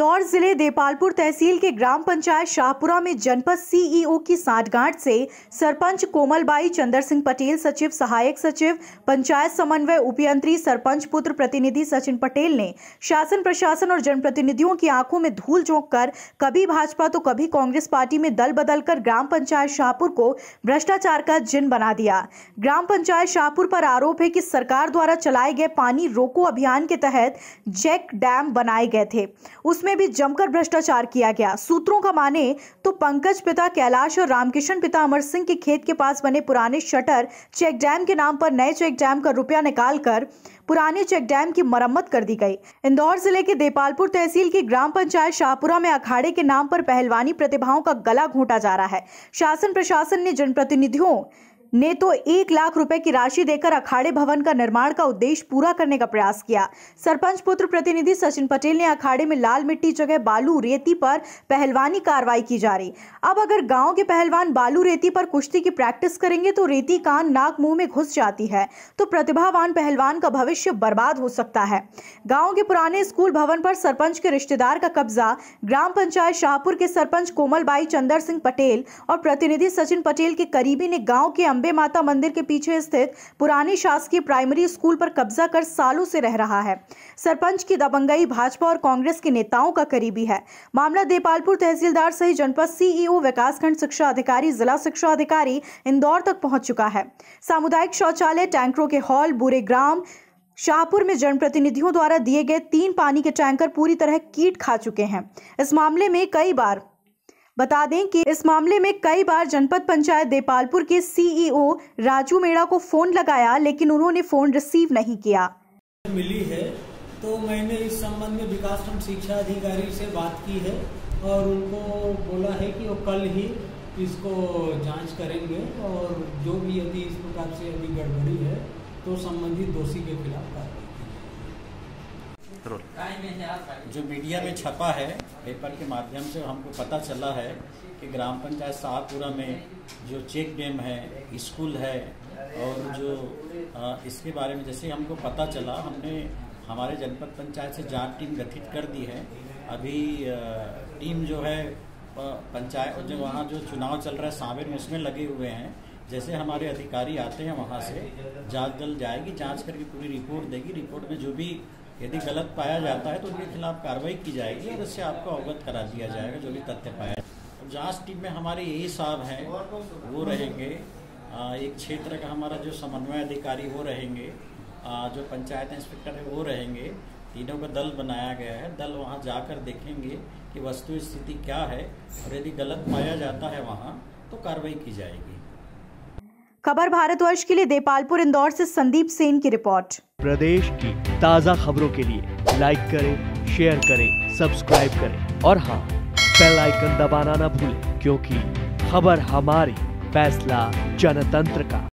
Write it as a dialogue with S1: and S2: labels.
S1: इंदौर ज़िले देपालपुर तहसील के ग्राम पंचायत शाहपुरा में जनपद सीईओ की साठगांठ से सरपंच कोमलबाई चंदर सिंह पटेल, सचिव सहायक सचिव, पंचायत समन्वय उपयंत्री, सरपंच पुत्र प्रतिनिधि सचिन पटेल ने शासन, प्रशासन और जनप्रतिनिधियों की आँखों में धूल झोंक कर कभी भाजपा तो कभी कांग्रेस पार्टी में दल बदल कर ग्राम पंचायत शाहपुर को भ्रष्टाचार का जिन बना दिया। ग्राम पंचायत शाहपुर पर आरोप है कि सरकार द्वारा चलाए गए पानी रोको अभियान के तहत जैक डैम बनाए गए थे। उसमें भी जमकर भ्रष्टाचार किया गया। सूत्रों का माने तो पंकज पिता कैलाश और रामकिशन पिता अमर सिंह के खेत के पास बने पुराने शटर चेक डैम के नाम पर नए चेक डैम का रुपया निकालकर पुराने चेक डैम की मरम्मत कर दी गई। इंदौर ज़िले के देपालपुर तहसील की ग्राम पंचायत शाहपुरा में अखाड़े के नाम पर पहलवानी प्रतिभाओं का गला घोटा जा रहा है। शासन प्रशासन ने जनप्रतिनिधियों ने तो एक लाख रुपए की राशि देकर अखाड़े भवन का निर्माण का उद्देश्य पूरा करने का प्रयास किया। सरपंच पुत्र प्रतिनिधि सचिन पटेल ने अखाड़े में लाल मिट्टी जगह बालू रेती पर पहलवानी कार्रवाई की जा रही अब अगर गाँव के पहलवान बालू रेती पर कुश्ती की प्रैक्टिस करेंगे तो रेती कान नाक मुँह में घुस जाती है तो प्रतिभावान पहलवान का भविष्य बर्बाद हो सकता है। गाँव के पुराने स्कूल भवन पर सरपंच के रिश्तेदार का कब्जा, ग्राम पंचायत शाहपुर के सरपंच कोमलबाई चंदर सिंह पटेल और प्रतिनिधि सचिन पटेल के करीबी ने गाँव के अम्बे माता मंदिर के पीछे स्थित पुरानी शासकीय प्राइमरी स्कूल पर कब्जा कर सालों से रह रहा है। सरपंच की दबंगई भाजपा और कांग्रेस के नेताओं का करीबी है। मामला देपालपुर तहसीलदार सहित जनपद सीईओ विकासखंड शिक्षा अधिकारी, जिला शिक्षा अधिकारी इंदौर तक पहुँच चुका है। सामुदायिक शौचालय, टैंकरों के हॉल बुरे ग्राम, शाहपुर में जनप्रतिनिधियों द्वारा दिए गए तीन पानी के टैंकर पूरी तरह कीट खा चुके हैं। इस मामले में कई बार बता दें कि इस मामले में कई बार जनपद पंचायत देपालपुर के सीईओ राजू मेड़ा को फ़ोन लगाया लेकिन उन्होंने फ़ोन रिसीव नहीं किया।
S2: मिली है तो मैंने इस संबंध में विकासखंड शिक्षा अधिकारी से बात की है और उनको बोला है कि वो कल ही इसको जाँच करेंगे और जो भी यदि इस प्रकार से यदि गड़बड़ी है तो संबंधित दोषी के खिलाफ कार्रवाई
S3: जो मीडिया में छपा है पेपर के माध्यम से हमको पता चला है कि ग्राम पंचायत शाहपुरा में जो चेक डैम है स्कूल है और जो आ, इसके बारे में जैसे हमको पता चला हमने हमारे जनपद पंचायत से जाँच टीम गठित कर दी है। अभी आ, टीम जो है पंचायत जो वहाँ जो चुनाव चल रहा है सावेर में उसमें लगे हुए हैं। जैसे हमारे अधिकारी आते हैं वहाँ से जाँच दल जाएगी जाँच करके पूरी रिपोर्ट देगी रिपोर्ट में जो भी यदि गलत पाया जाता है तो उनके खिलाफ कार्रवाई की जाएगी और इससे आपको अवगत करा दिया जाएगा जो भी तथ्य पाया जाँच टीम में हमारे यही साहब हैं, वो रहेंगे। एक क्षेत्र का हमारा जो समन्वय अधिकारी, वो रहेंगे। जो पंचायत इंस्पेक्टर है, वो रहेंगे। तीनों का दल बनाया गया है। दल वहाँ जाकर देखेंगे कि वस्तु स्थिति क्या है और यदि गलत पाया जाता है वहाँ तो कार्रवाई की जाएगी।
S1: खबर भारतवर्ष के लिए देपालपुर, इंदौर से संदीप सेन की रिपोर्ट।
S4: प्रदेश की ताज़ा खबरों के लिए लाइक करें, शेयर करें, सब्सक्राइब करें। और हाँ बेल आइकन दबाना ना भूलें, क्योंकि खबर हमारी फैसला जनतंत्र का।